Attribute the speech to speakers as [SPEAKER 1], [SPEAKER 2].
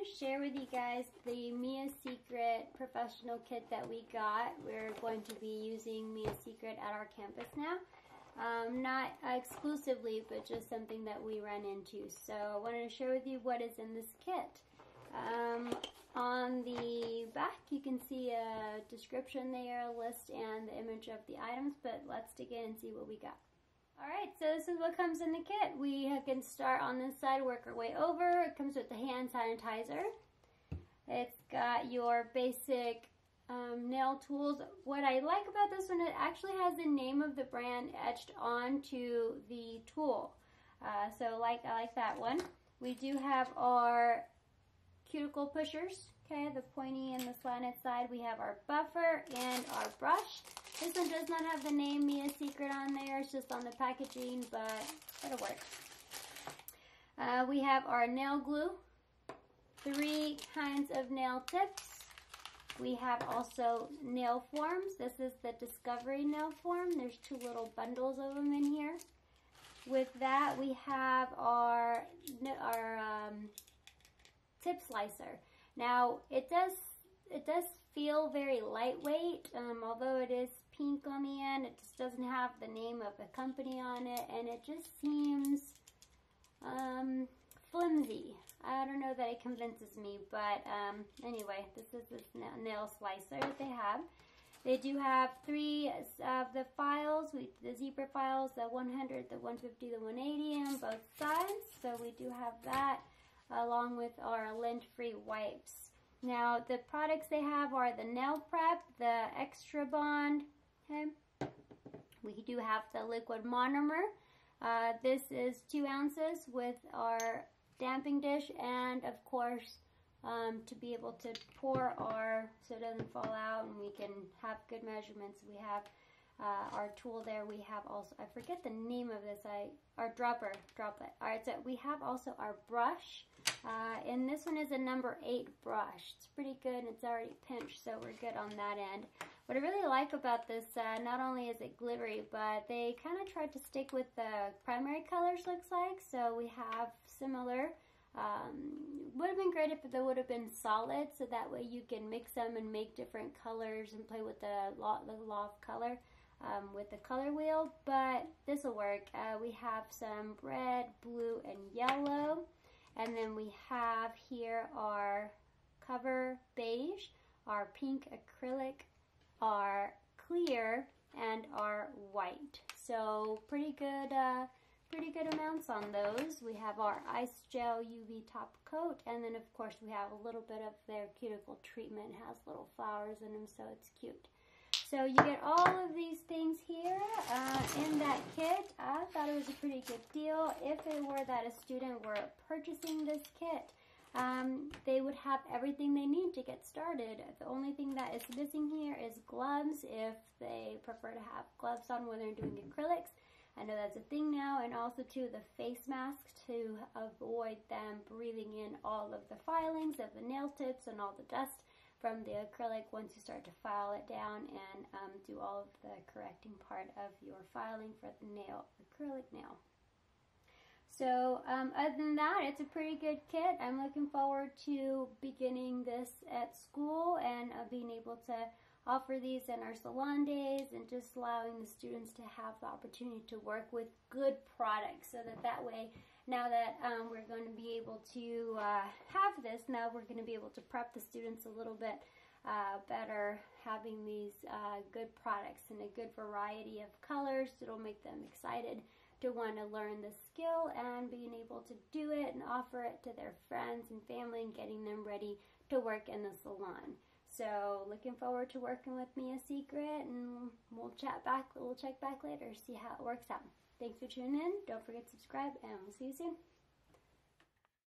[SPEAKER 1] to share with you guys the Mia Secret professional kit that we got. We're going to be using Mia Secret at our campus now. Um, not exclusively, but just something that we run into. So I wanted to share with you what is in this kit. Um, on the back, you can see a description there, a list, and the image of the items, but let's dig in and see what we got. Alright, so this is what comes in the kit. We can start on this side, work our way over. It comes with the hand sanitizer. It's got your basic um, nail tools. What I like about this one, it actually has the name of the brand etched onto the tool. Uh, so like I like that one. We do have our cuticle pushers, okay, the pointy and the slanted side. We have our buffer and our brush. This one does not have the name Mia Secret on there. It's just on the packaging, but it'll work. Uh, we have our nail glue, three kinds of nail tips. We have also nail forms. This is the Discovery nail form. There's two little bundles of them in here. With that, we have our, our um, tip slicer. Now, it does it does feel very lightweight, um, although it is pink on the end. It just doesn't have the name of the company on it, and it just seems um, flimsy. I don't know that it convinces me, but um, anyway, this is this nail slicer that they have. They do have three of the files, we, the zebra files, the 100, the 150, the 180 on both sides. So we do have that along with our lint-free wipes. Now, the products they have are the Nail Prep, the Extra Bond, okay? We do have the Liquid Monomer. Uh, this is two ounces with our dappen dish and, of course, um, to be able to pour our, so it doesn't fall out and we can have good measurements. We have uh, our tool there. We have also, I forget the name of this, I our dropper, droplet. All right, so we have also our brush. Uh, and this one is a number eight brush. It's pretty good. It's already pinched, so we're good on that end. What I really like about this, uh, not only is it glittery, but they kind of tried to stick with the primary colors, looks like. So we have similar. Um, would have been great if they would have been solid, so that way you can mix them and make different colors and play with the law, the law of color um, with the color wheel, but this will work. Uh, we have some red, blue, and yellow. And then we have here our cover beige, our pink acrylic, our clear, and are white. So pretty good, uh, pretty good amounts on those. We have our ice gel UV top coat, and then of course we have a little bit of their cuticle treatment. It has little flowers in them, so it's cute. So you get all of these things here uh, in that kit. I thought it was a pretty good deal. If it were that a student were purchasing this kit, um, they would have everything they need to get started. The only thing that is missing here is gloves if they prefer to have gloves on when they're doing acrylics. I know that's a thing now, and also too the face mask to avoid them breathing in all of the filings of the nail tips and all the dust from the acrylic once you start to file it down and um, do all of the correcting part of your filing for the nail, acrylic nail. So um, other than that, it's a pretty good kit. I'm looking forward to beginning this at school and uh, being able to offer these in our salon days and just allowing the students to have the opportunity to work with good products so that that way now that um, we're going to be able to uh, have this, now we're going to be able to prep the students a little bit uh, better having these uh, good products and a good variety of colors. It'll make them excited to want to learn the skill and being able to do it and offer it to their friends and family and getting them ready to work in the salon. So looking forward to working with Mia Secret and we'll chat back, we'll check back later, see how it works out. Thanks for tuning in. Don't forget to subscribe and we'll see you soon.